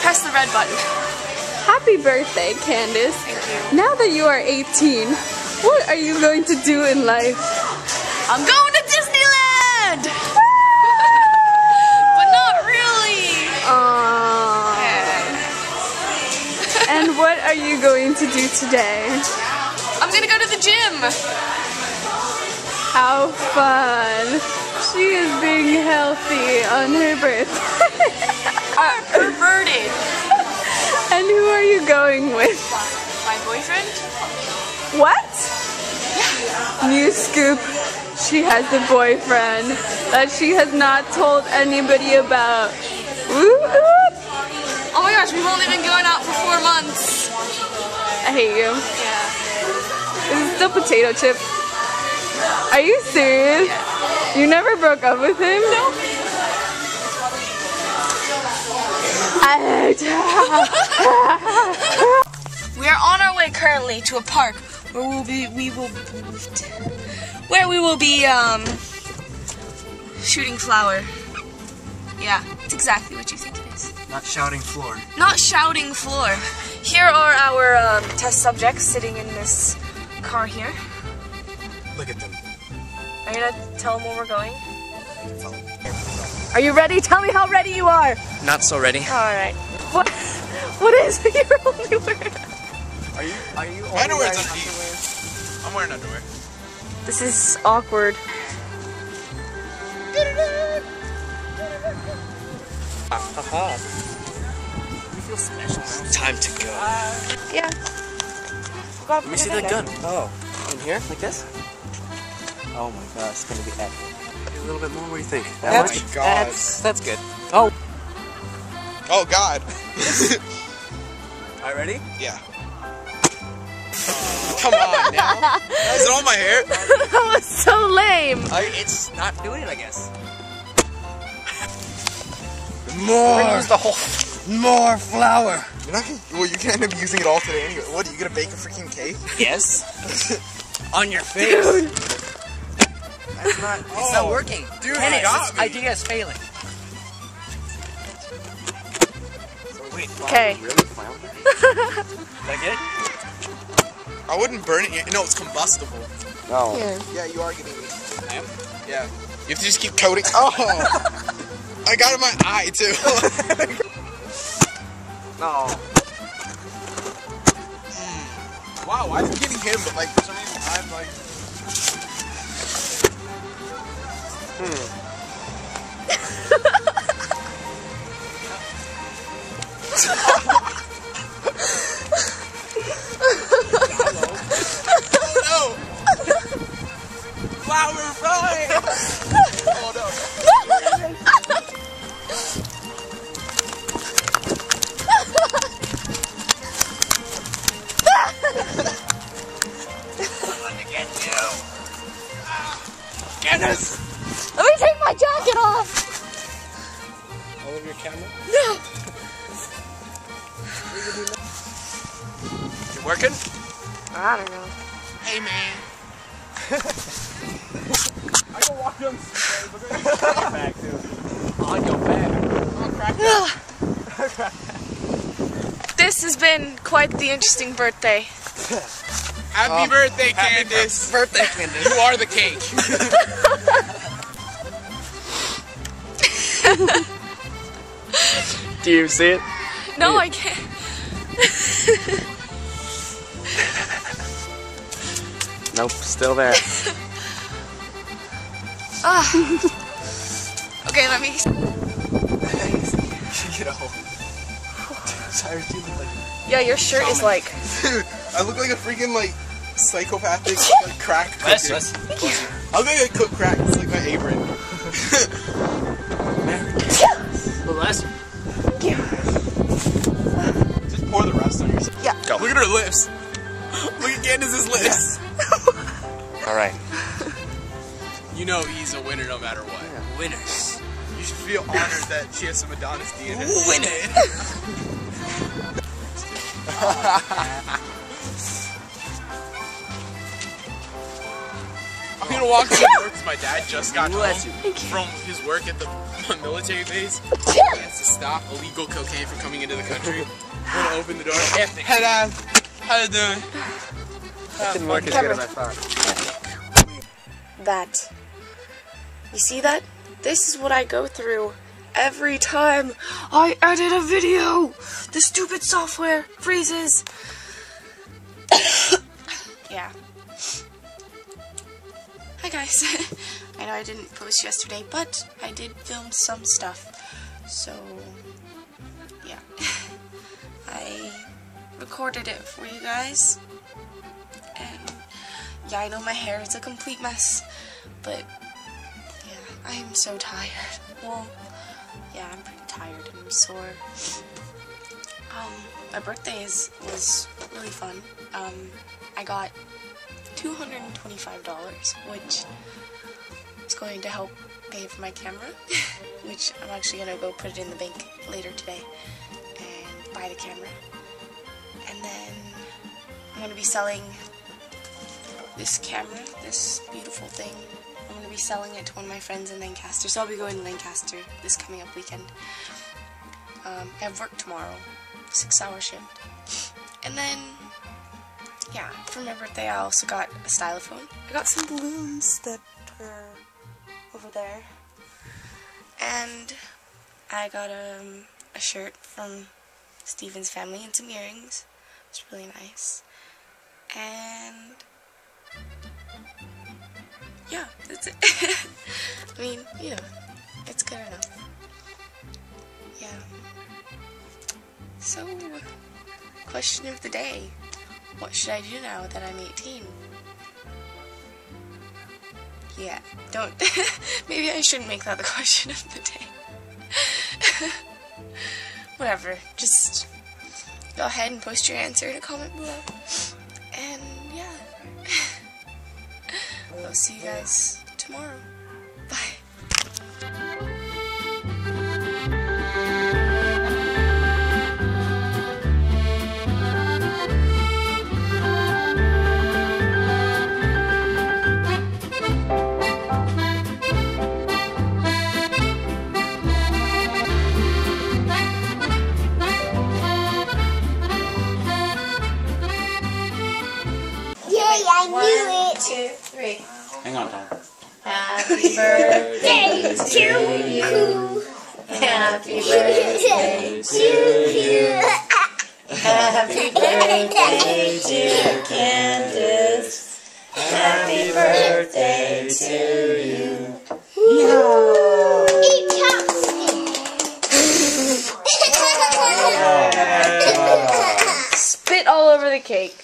press the red button. Happy birthday, Candice. Thank you. Now that you are 18, what are you going to do in life? I'm going to Disneyland! but not really. Aww. and what are you going to do today? I'm gonna go to the gym. How fun. She is being healthy on her birthday. Uh, perverted. Boyfriend? What? New scoop. She has a boyfriend that she has not told anybody about. Oh my gosh, we've only been going out for four months. I hate you. Yeah. Is it still potato chip? Are you serious? You never broke up with him? No. I hate are way currently to a park where we'll be we will where we will be um shooting flour. Yeah, it's exactly what you think it is. Not shouting floor. Not shouting floor. Here are our um, test subjects sitting in this car here. Look at them. Are you gonna tell them where we're going? Are you ready? Tell me how ready you are. Not so ready. All right. What? What is your only word? Are you? Are you? My underwear's underneath. I'm wearing underwear. This is awkward. Haha. You feel special now. Time to go. Yeah. Let me see that gun. Oh, in here, like this? Oh my gosh, it's gonna be epic. A little bit more. What do you think? That Oh much? God. That's that's good. Oh. Oh God. All right, ready? yeah. Come on now. Is it on my hair? That was so lame. I, it's not doing it, I guess. More. Use the whole. More flour. You're not gonna, well, you can end up using it all today anyway. What, are you gonna bake a freaking cake? Yes. On your face. That's not. It's not Oh. working. Dude, Dennis, you got this me. idea is failing. Okay. Really? Flounder? Did I get it? I wouldn't burn it. yet. No, it's combustible. No. Yeah, you are getting me. I am? Yeah. You have to just keep coating. Oh. I got it in my eye too. No. Hmm. wow, I'm getting him, but like for some reason I'm like. Oh You working? I don't know. Hey man. I can walk down the stairs. Look at your back too. On your back. This has been quite the interesting birthday. Happy um, birthday, Candice. Birthday, Candice. You are the cake. Do you see it? No, I can't. Nope, still there. oh. Okay, let me. Get a hold. Cyrus, you look like Yeah, your shirt is like. Dude, I look like a freaking like psychopathic like crack cooker. Bless us. I look like I cook crack. It's like my apron. Bless Just pour the rest on yourself. Yeah. Go. Look at her lips. Look at Candice's lips. All right. You know he's a winner no matter what. Winners. You should feel honored that she has some Adonis DNA. I'm gonna walk to work 'cause my dad just got Bless home you. from his work at the military base. He has to stop illegal cocaine from coming into the country. We're gonna open the door. Head Dad, how you doing? Didn't work as good as I thought. that. You see that? This is what I go through every time I edit a video. The stupid software freezes. yeah. Hi guys. I know I didn't post yesterday, but I did film some stuff. So, recorded it for you guys. And yeah, I know my hair is a complete mess, but yeah, I am so tired. Well, yeah, I'm pretty tired and I'm sore. Um, my birthday is, was really fun. Um, I got $225, which is going to help pay for my camera, which I'm actually going to go put it in the bank later today and buy the camera. I'm going to be selling this camera, this beautiful thing. I'm going to be selling it to one of my friends in Lancaster. So I'll be going to Lancaster this coming up weekend. Um, I have work tomorrow, six hour shift. And then, yeah, for my birthday I also got a stylophone. I got some balloons that are over there. And I got um, a shirt from Steven's family and some earrings. It's really nice. And yeah, that's it. I mean, you know, it's good enough. Yeah. So, question of the day. What should I do now that I'm 18? Yeah, don't. Maybe I shouldn't make that the question of the day. Whatever, just go ahead and post your answer in a comment below. I'll see you guys tomorrow. Bye. Yay, I knew it. Two, three. Hang on, Tom. Happy birthday. To you. Happy birthday to you. Happy birthday, dear Candice. Happy birthday to you. Eat chopsticks. Spit all over the cake.